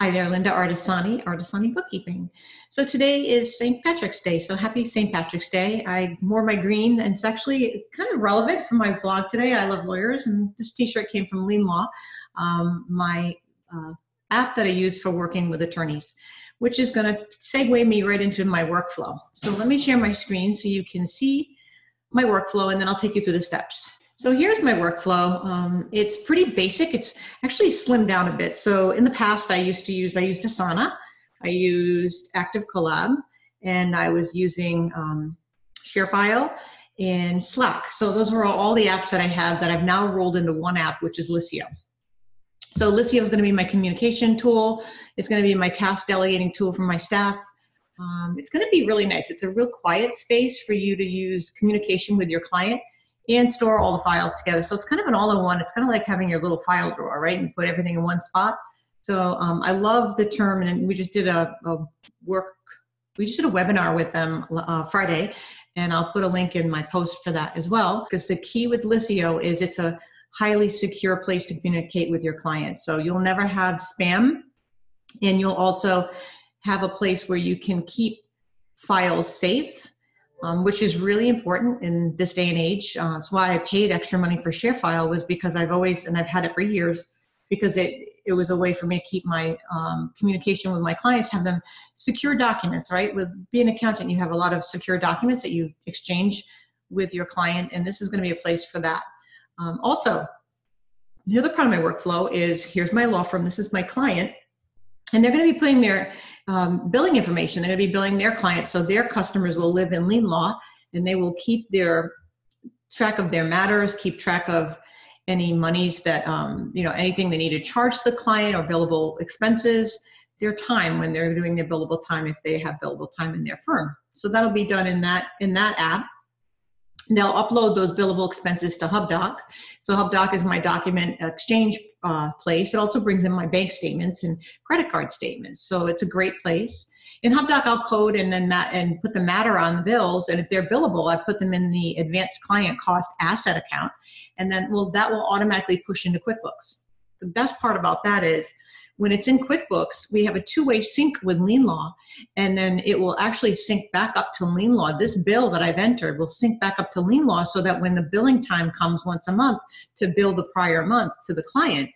Hi there, Linda Artesani, Artesani Bookkeeping. So today is St. Patrick's Day, so happy St. Patrick's Day. I wore my green, and it's actually kind of relevant for my blog today. I love lawyers, and this t-shirt came from Lean Law, um, my uh, app that I use for working with attorneys, which is going to segue me right into my workflow. So let me share my screen so you can see my workflow, and then I'll take you through the steps. So here's my workflow. Um, it's pretty basic. It's actually slimmed down a bit. So in the past, I used to use, I used Asana, I used Active Collab, and I was using um, ShareFile and Slack. So those were all the apps that I have that I've now rolled into one app, which is Liscio. So Liscio is going to be my communication tool. It's going to be my task delegating tool for my staff. Um, it's going to be really nice. It's a real quiet space for you to use communication with your client and store all the files together. So it's kind of an all-in-one. It's kind of like having your little file drawer, right? And put everything in one spot. So um, I love the term, and we just did a, a, work, we just did a webinar with them uh, Friday, and I'll put a link in my post for that as well. Because the key with Liscio is it's a highly secure place to communicate with your clients. So you'll never have spam, and you'll also have a place where you can keep files safe um, which is really important in this day and age. Uh, that's why I paid extra money for ShareFile was because I've always, and I've had it for years, because it, it was a way for me to keep my um, communication with my clients, have them secure documents, right? With being an accountant, you have a lot of secure documents that you exchange with your client, and this is going to be a place for that. Um, also, the other part of my workflow is here's my law firm, this is my client, and they're going to be putting their um, billing information. They're going to be billing their clients, so their customers will live in Lean Law, and they will keep their track of their matters, keep track of any monies that um, you know anything they need to charge the client or billable expenses their time when they're doing their billable time if they have billable time in their firm so that'll be done in that in that app they'll upload those billable expenses to HubDoc. So HubDoc is my document exchange uh, place. It also brings in my bank statements and credit card statements. So it's a great place. In HubDoc, I'll code and then mat- and put the matter on the bills. And if they're billable, I put them in the advanced client cost asset account. And then, well, that will automatically push into QuickBooks. The best part about that is when it's in QuickBooks, we have a two-way sync with Lean Law, and then it will actually sync back up to Lean Law. This bill that I've entered will sync back up to Lean Law so that when the billing time comes once a month to bill the prior month to the client,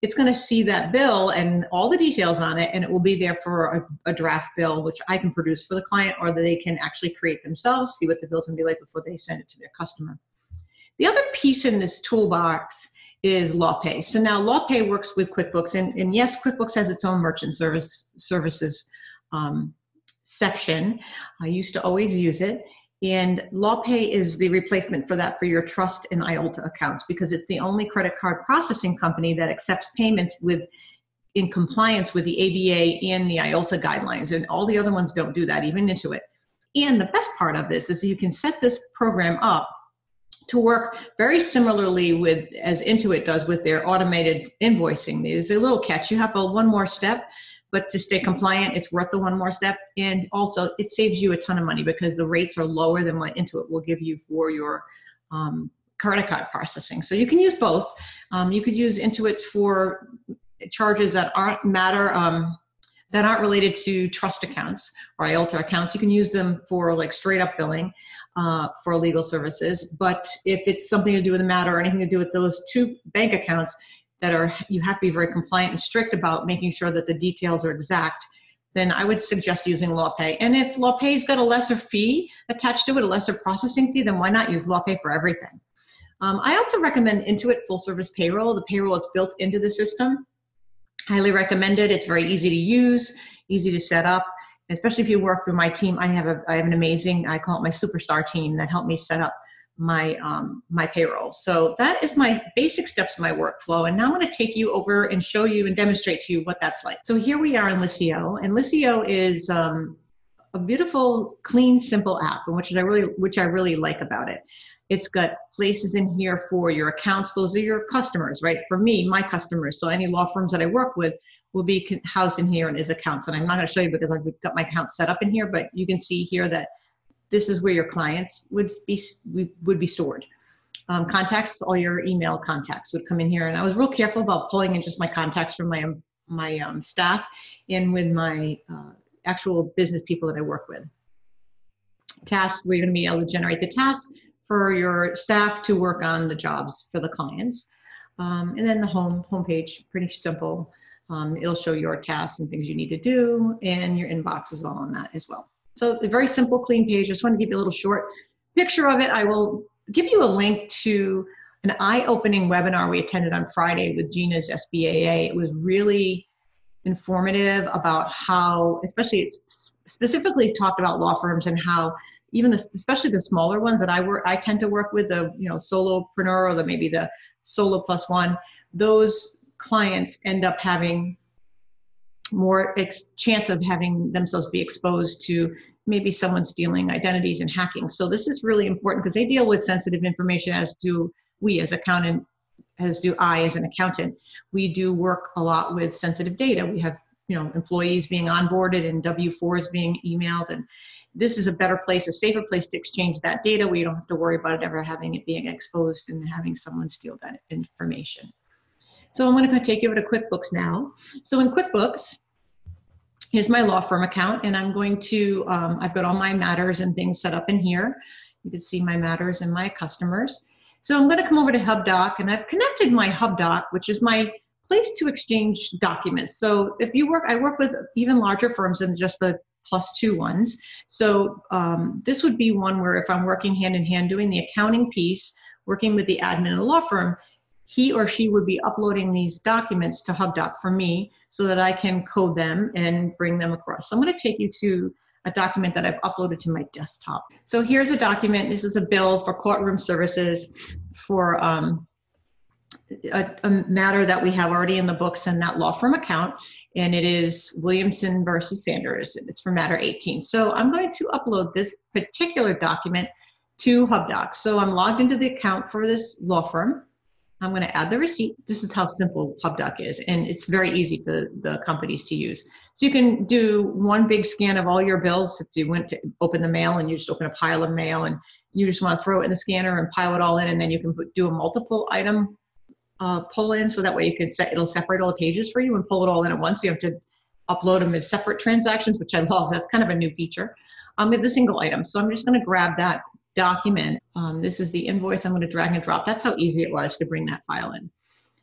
it's going to see that bill and all the details on it, and it will be there for a, a, draft bill, which I can produce for the client, or they can actually create themselves, see what the bill's going to be like before they send it to their customer. The other piece in this toolbox is LawPay. So now LawPay works with QuickBooks, and, and yes, QuickBooks has its own merchant service services um, section. I used to always use it. And LawPay is the replacement for that for your trust and IOLTA accounts because it's the only credit card processing company that accepts payments with in compliance with the ABA and the IOLTA guidelines. And all the other ones don't do that, even Intuit. And the best part of this is you can set this program up to work very similarly with as Intuit does with their automated invoicing. There's a little catch. You have a one more step, but to stay compliant, it's worth the one more step. And also, it saves you a ton of money because the rates are lower than what Intuit will give you for your um, credit card processing. So you can use both. Um, you could use Intuit's for charges that aren't matter. Um, that aren't related to trust accounts or IOLTA accounts. You can use them for like straight up billing uh, for legal services. But if it's something to do with a matter or anything to do with those two bank accounts that are, you have to be very compliant and strict about making sure that the details are exact. Then I would suggest using LawPay. And if LawPay's got a lesser fee attached to it, a lesser processing fee, then why not use LawPay for everything? Um, I also recommend Intuit Full Service Payroll. The payroll is built into the system highly recommend it. It's very easy to use, easy to set up. Especially if you work through my team, I have a I have an amazing I call it my superstar team that helped me set up my um, my payroll. So that is my basic steps of my workflow. And now I'm going to take you over and show you and demonstrate to you what that's like. So here we are in Liscio, and Liscio is um, a beautiful, clean, simple app, which I really which I really like about it. It's got places in here for your accounts. Those are your customers, right? For me, my customers. So any law firms that I work with will be housed in here and is accounts. And I'm not going to show you because I've got my account set up in here, but you can see here that this is where your clients would be would be stored. Um, contacts, all your email contacts would come in here. And I was real careful about pulling in just my contacts from my my um, staff and with my uh, actual business people that I work with. Tasks, we're going to be able to generate the tasks for your staff to work on the jobs for the clients. Um, and then the home homepage, pretty simple. Um, it'll show your tasks and things you need to do, and your inbox is all on that as well. So a very simple, clean page. I just want to give you a little short picture of it. I will give you a link to an eye-opening webinar we attended on Friday with Gina's SBAA. It was really informative about how, especially it's specifically talked about law firms and how even the, especially the smaller ones that I work, I tend to work with the you know solopreneur or the maybe the solo plus one. Those clients end up having more ex- chance of having themselves be exposed to maybe someone stealing identities and hacking. So this is really important because they deal with sensitive information as do we as accountant, as do I as an accountant. We do work a lot with sensitive data. We have you know employees being onboarded and W4s being emailed and this is a better place, a safer place to exchange that data where you don't have to worry about it ever having it being exposed and having someone steal that information. So I'm going to take you over to QuickBooks now. So in QuickBooks, here's my law firm account and I'm going to, um, I've got all my matters and things set up in here. You can see my matters and my customers. So I'm going to come over to HubDoc and I've connected my HubDoc, which is my place to exchange documents. So if you work, I work with even larger firms than just the plus two ones. So um, this would be one where if I'm working hand in hand doing the accounting piece, working with the admin in the law firm, he or she would be uploading these documents to HubDoc for me so that I can code them and bring them across. So I'm going to take you to a document that I've uploaded to my desktop. So here's a document. This is a bill for courtroom services for um, a, a, matter that we have already in the books in that law firm account, and it is Williamson versus Sanders. It's for matter 18. So I'm going to upload this particular document to HubDoc. So I'm logged into the account for this law firm. I'm going to add the receipt. This is how simple HubDoc is, and it's very easy for the companies to use. So you can do one big scan of all your bills. If you went to open the mail and you just open a pile of mail and you just want to throw it in the scanner and pile it all in, and then you can put, do a multiple item uh, pull in, so that way you can set it'll separate all the pages for you and pull it all in at once. You have to upload them as separate transactions, which I love. That's kind of a new feature. Um, with the single item. So I'm just going to grab that document. Um, this is the invoice. I'm going to drag and drop. That's how easy it was to bring that file in.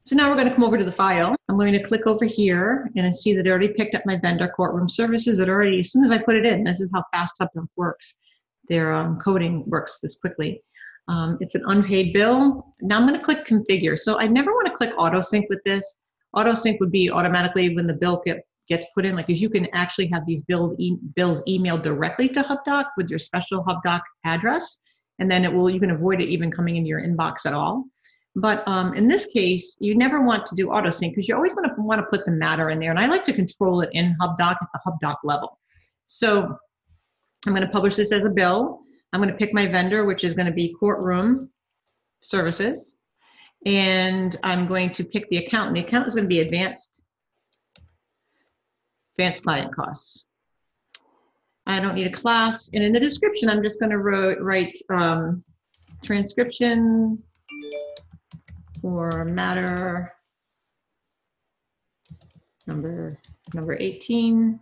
So now we're going to come over to the file. I'm going to click over here and see that it already picked up my vendor courtroom services. It already, as soon as I put it in, this is how fast HubDoc works. Their um, coding works this quickly. Um, it's an unpaid bill. Now I'm going to click configure. So I never want to click auto sync with this. Auto sync would be automatically when the bill get, gets put in, like, is you can actually have these bill e- bills emailed directly to HubDoc with your special HubDoc address, and then it will you can avoid it even coming into your inbox at all. But um, in this case, you never want to do auto sync because you always want to want to put the matter in there, and I like to control it in HubDoc at the HubDoc level. So I'm going to publish this as a bill. I'm going to pick my vendor, which is going to be courtroom services, and I'm going to pick the account. And the account is going to be advanced advanced client costs. I don't need a class. And in the description, I'm just going to write um, transcription for matter number number 18,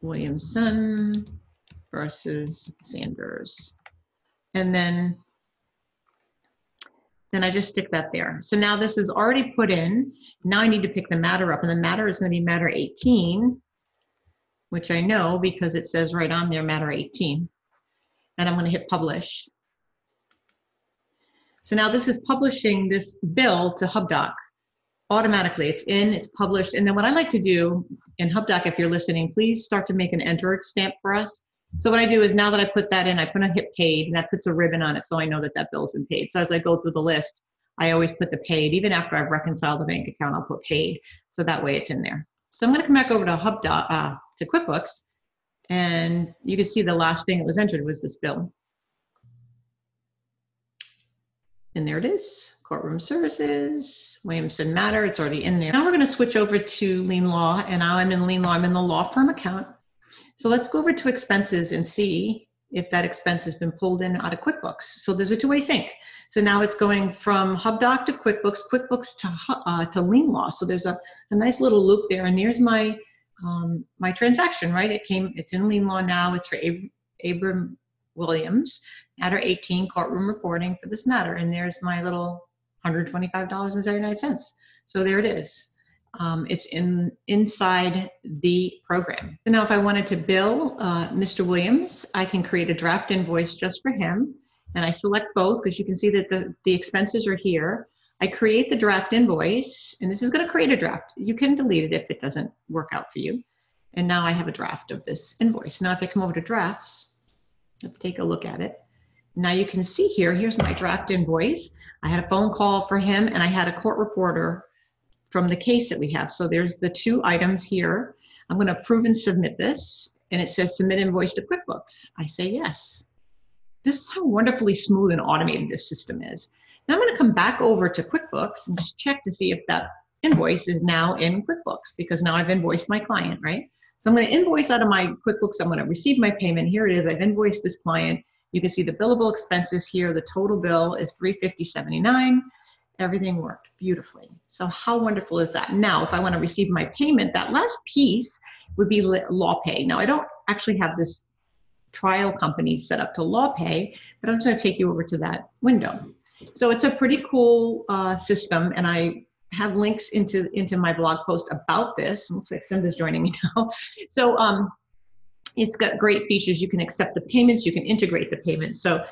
Williamson versus Sanders. And then then I just stick that there. So now this is already put in. Now I need to pick the matter up, and the matter is going to be matter 18, which I know because it says right on there matter 18. And I'm going to hit publish. So now this is publishing this bill to HubDoc automatically. It's in, it's published. And then what I like to do in HubDoc, if you're listening, please start to make an enter stamp for us. So what I do is now that I put that in, I put a hit paid and that puts a ribbon on it so I know that that bill's been paid. So as I go through the list, I always put the paid. Even after I've reconciled the bank account, I'll put paid. So that way it's in there. So I'm going to come back over to Hub uh, to QuickBooks and you can see the last thing that was entered was this bill. And there it is, courtroom services, Williamson Matter, it's already in there. Now we're gonna switch over to Lean Law and now I'm in Lean Law, I'm in the law firm account. So let's go over to expenses and see if that expense has been pulled in out of QuickBooks. So there's a two-way sync. So now it's going from HubDoc to QuickBooks, QuickBooks to uh, to Law. So there's a, a nice little loop there, and there's my um, my transaction. Right, it came. It's in lean Law now. It's for Ab- Abram Williams, matter 18, courtroom reporting for this matter, and there's my little $125.79. So there it is. Um, it's in inside the program. So now if I wanted to bill uh, Mr. Williams, I can create a draft invoice just for him. And I select both because you can see that the, the expenses are here. I create the draft invoice, and this is going to create a draft. You can delete it if it doesn't work out for you. And now I have a draft of this invoice. Now if I come over to drafts, let's take a look at it. Now you can see here, here's my draft invoice. I had a phone call for him and I had a court reporter from the case that we have. So there's the two items here. I'm going to approve and submit this. And it says submit invoice to QuickBooks. I say yes. This is how wonderfully smooth and automated this system is. Now I'm going to come back over to QuickBooks and just check to see if that invoice is now in QuickBooks because now I've invoiced my client, right? So I'm going to invoice out of my QuickBooks. I'm going to receive my payment. Here it is. I've invoiced this client. You can see the billable expenses here. The total bill is 350.79 everything worked beautifully. So how wonderful is that? Now, if I want to receive my payment, that last piece would be LawPay. Now, I don't actually have this trial company set up to LawPay, but I'm just going to take you over to that window. So it's a pretty cool uh, system, and I have links into into my blog post about this. It looks like Cinda's joining me now. So um, it's got great features. You can accept the payments, you can integrate the payments. So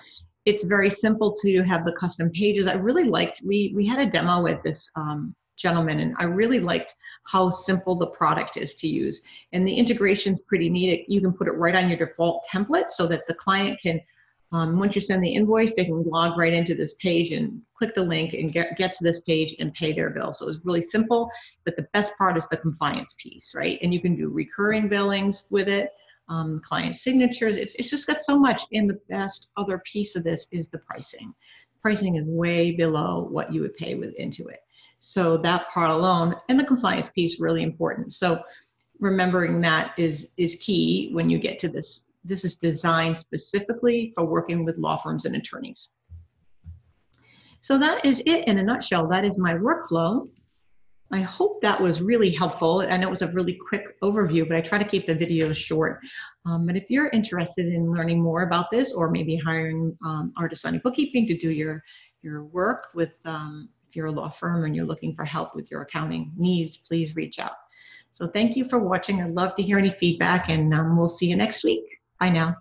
it's very simple to have the custom pages. I really liked, we, we had a demo with this um, gentleman and I really liked how simple the product is to use. And the integration is pretty neat. You can put it right on your default template so that the client can, um, once you send the invoice, they can log right into this page and click the link and get, get to this page and pay their bill. So it was really simple, but the best part is the compliance piece, right? And you can do recurring billings with it um, client signatures. It's, it's just got so much. And the best other piece of this is the pricing. Pricing is way below what you would pay with Intuit. So that part alone, and the compliance piece, really important. So remembering that is is key when you get to this. This is designed specifically for working with law firms and attorneys. So that is it in a nutshell. That is my workflow. I hope that was really helpful. I know it was a really quick overview, but I try to keep the videos short. Um, but if you're interested in learning more about this or maybe hiring um, Artesani Bookkeeping to do your, your work with, um, if you're a law firm and you're looking for help with your accounting needs, please reach out. So thank you for watching. I'd love to hear any feedback and um, we'll see you next week. Bye now.